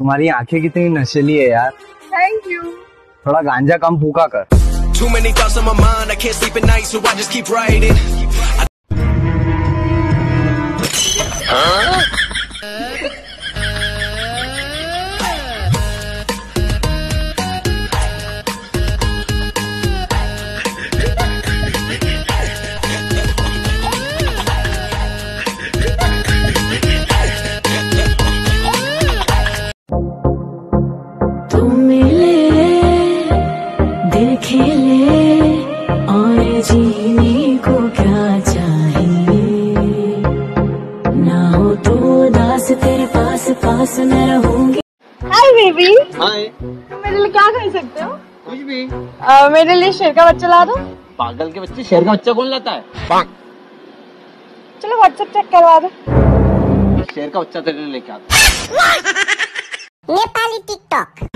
तुम्हारी आँखें कितनी नशीली है यार थैंक यू थोड़ा गांजा कम फूका कर Too many thoughts on my mind, I can't sleep at night, so I just keep writing. Baby तो मेरे लिए क्या कर सकते हो? कुछ भी। आ, मेरे लिए शेर का बच्चा ला दो। पागल के बच्चे शेर का बच्चा कौन लाता है? चलो व्हाट्सएप चेक करवा दो। शेर का बच्चा तेरे लिए लेके आता नेपाली टिकटक।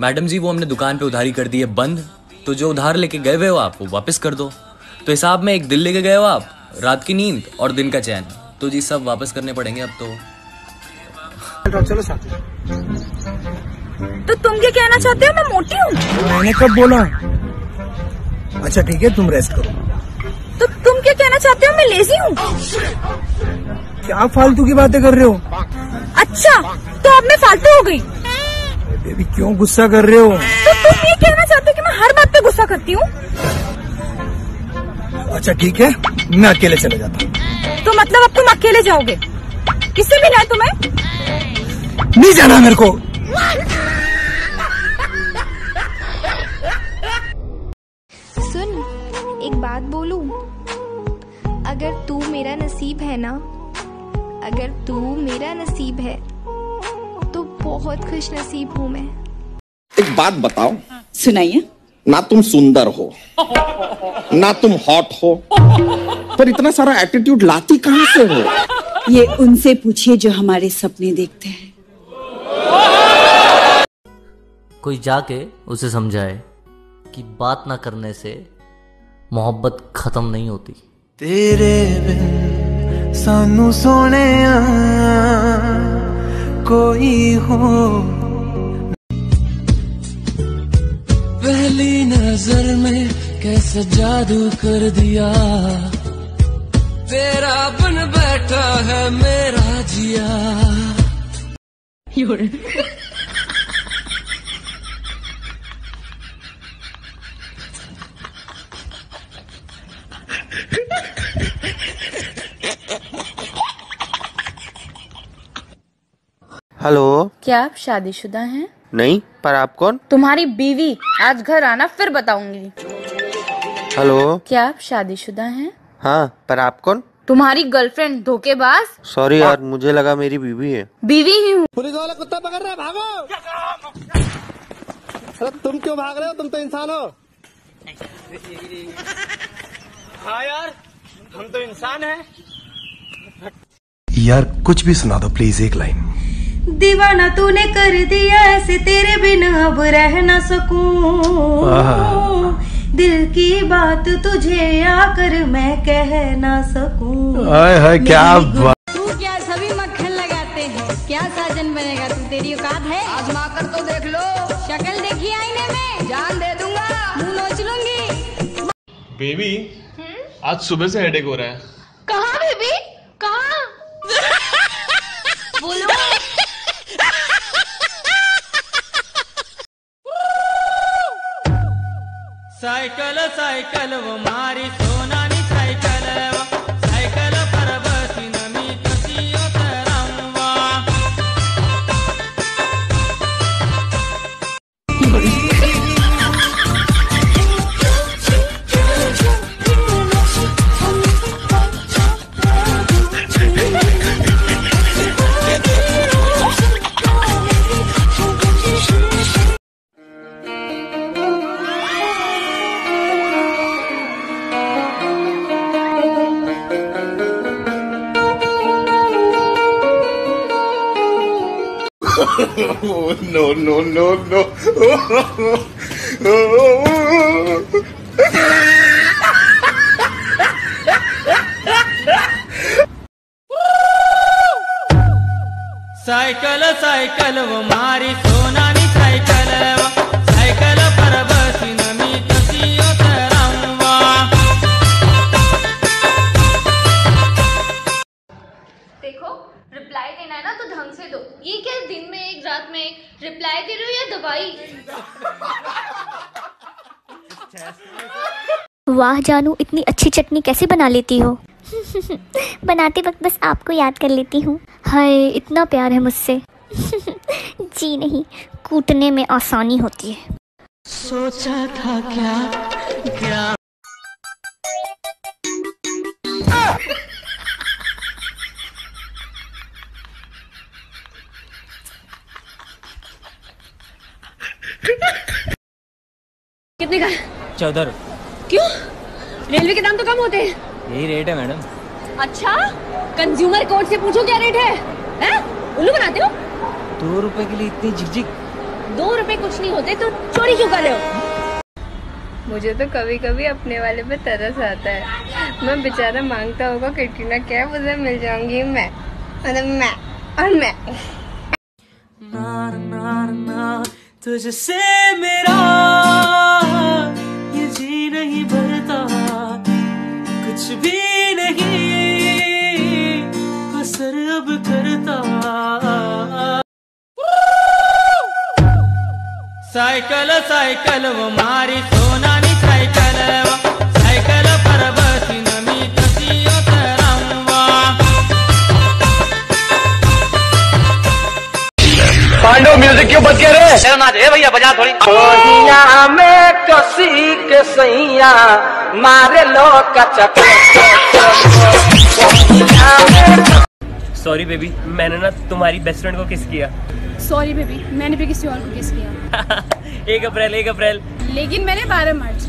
मैडम जी वो हमने दुकान पे उधारी कर दी है बंद। तो जो उधार लेके गए हुए हो आप वो वापस कर दो। तो हिसाब में एक दिल लेके गए हो आप रात की नींद और दिन का चैन। तो जी सब वापस करने पड़ेंगे अब तो। तो तुम क्या कहना चाहते हो मैं मोटी हूँ? मैंने कब बोला? अच्छा ठीक है तुम रेस्ट करो। तो तुम क्या कहना चाहते हो मैं लेजी हूँ? क्या फालतू की बातें कर रहे हो? अच्छा तो अब मैं फालतू हो गई। बेबी क्यों गुस्सा कर रहे हो? तो तुम ये कहना चाहते हो कि मैं हर बात पे गुस्सा करती हूँ? अच्छा ठीक है। मैं अकेले चले जाता हूँ। तो मतलब अब तुम अकेले जाओगे? किससे मिला है तुम्हें? नहीं जाना मेरे को। सुन एक बात बोलू? अगर तू मेरा नसीब है ना अगर तू मेरा नसीब है बहुत खुश नसीब हूँ मैं। एक बात बताओ। सुनाइए। ना तुम सुंदर हो ना तुम हॉट हो पर इतना सारा एटीट्यूड लाती कहाँ से हो? ये उनसे पूछिए जो हमारे सपने देखते हैं। कोई जाके उसे समझाए कि बात ना करने से मोहब्बत खत्म नहीं होती। तेरे बिन सानू सोने कोई हो। पहली नज़र में कैसे जादू कर दिया। तेरा बन बैठा है मेरा जिया। हेलो। क्या आप शादीशुदा हैं? नहीं पर आप कौन? तुम्हारी बीवी आज घर आना फिर बताऊँगी। हेलो। क्या आप शादीशुदा हैं? हाँ पर आप कौन? तुम्हारी गर्लफ्रेंड धोखेबाज। सॉरी यार मुझे लगा मेरी बीवी है। बीवी ही हूँ। पुलिस वाला कुत्ता पकड़ रहा है भागो। अरे तुम क्यों भाग रहे हो? तुम तो इंसान हो। हाँ यार हम तो इंसान हैं। यार कुछ भी सुना दो प्लीज़ एक लाइन दीवाना तूने कर दिया ऐसे तेरे बिना अब रह ना सकूँ। दिल की बात तुझे आकर मैं कह ना सकूँ। हाय हाय क्या तू क्या सभी मक्खन लगाते हैं? क्या साजन बनेगा तू? तेरी औकात है? आजमा कर तो देख लो। शक्ल देखी आईने में? जान दे दूँगा। मुँह नोच लूँगी। बेबी आज सुबह से हेडेक हो रहा है। कहाँ बेबी? सायकल सायकल व मारी सो no, no, no, no. Cycle cycle મારી સોના है ना तो ढंग से दो। ये क्या दिन में एक रात में एक रिप्लाई दे रहे हो या दवाई? वाह जानू इतनी अच्छी चटनी कैसे बना लेती हो? बनाते वक्त बस आपको याद कर लेती हूँ। हाय इतना प्यार है मुझसे। जी नहीं कूटने में आसानी होती है। सोचा था क्या क्या कितने का? चौदह क्यों? रेलवे के दाम तो कम होते हैं। यही रेट है मैडम अच्छा? कंज्यूमर कोर्ट से पूछो क्या रेट है? हैं? उल्लू बनाते हो? दो रुपए के लिए इतनी झिकझिक। दो रुपए कुछ नहीं होते तो चोरी क्यों कर रहे हो? मुझे तो कभी कभी अपने वाले पे तरस आता है। मैं बेचारा माँगता होगा कैटरीना कैफ उसे मिल जाऊँगी मैं? और मैं और मैं। नार नार नार तुझसे मेरा ये जी नहीं भरता। कुछ भी नहीं असर अब करता। साइकिल साइकिल, वो मारी सोना नहीं व पांडव म्यूज़िक क्यों बज गया रे? शर्मा दे भैया बजा थोड़ी। कोहिया में कसी के सैया मारे लो कचक सॉरी बेबी मैंने ना तुम्हारी बेस्ट फ्रेंड को किस किया। सॉरी बेबी मैंने भी किसी और को किस किया। एक अप्रैल एक अप्रैल। लेकिन मैंने बारह मार्च।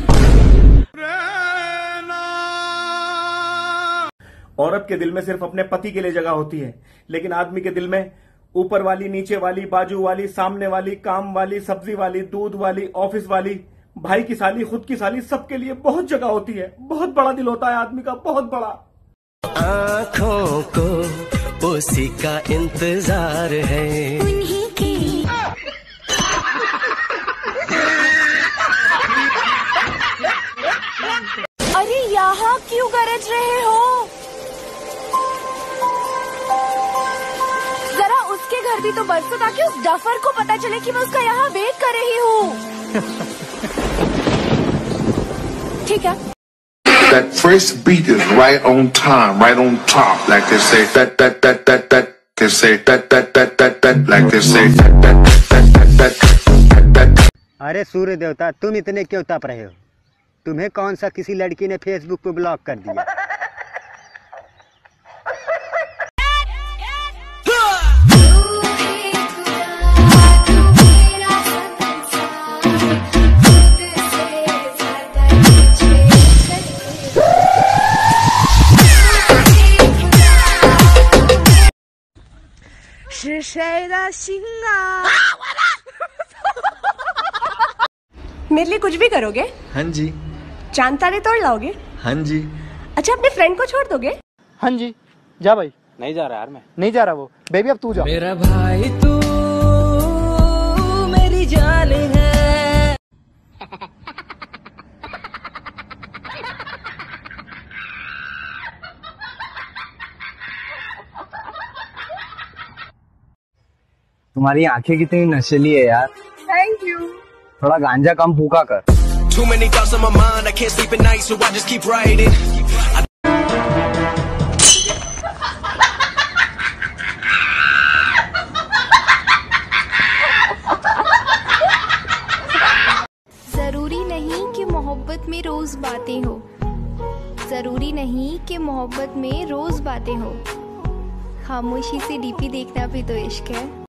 औरत के दिल में सिर्फ़ अपने पति के लिए जगह होती है लेकिन आदमी के दिल में ऊपर वाली नीचे वाली बाजू वाली सामने वाली काम वाली सब्ज़ी वाली दूध वाली ऑफ़िस वाली भाई की साली खुद की साली सबके लिए बहुत जगह होती है। बहुत बड़ा दिल होता है आदमी का बहुत बड़ा। आँखों को उसी का इंतज़ार है। अरे यहाँ क्यों गरज रहे हो? घर भी तो बरसो ताकि उस डफर को पता चले कि मैं उसका यहाँ वेट कर रही हूँ ठीक है That first beat is right on time, right on top. Like they say, that that that that that. They say that that that that that. Like they say, that that that that that that that. अरे सूर्य देवता, तुम इतने क्यों तप रहे हो? तुम्हें कौन सा किसी लड़की ने फेसबुक पे ब्लॉक कर दिया? 谁的心啊 मेरे लिए कुछ भी करोगे हाँ जी चांद तारे तोड़ लाओगे हाँ जी अच्छा अपने फ्रेंड को छोड़ दोगे हाँ जी जा भाई नहीं जा रहा यार मैं नहीं जा रहा वो बेबी अब तू जा मेरा भाई तू तुम्हारी आँखें कितनी नशीली है यार। थैंक यू थोड़ा गांजा कम फूका कर। Too many thoughts on my mind, I can't sleep at night, so I just keep writing. ज़रूरी नहीं कि मोहब्बत में रोज़ बातें हो। ज़रूरी नहीं कि मोहब्बत में रोज़ बातें हो। खामोशी से डीपी देखना भी तो इश्क है।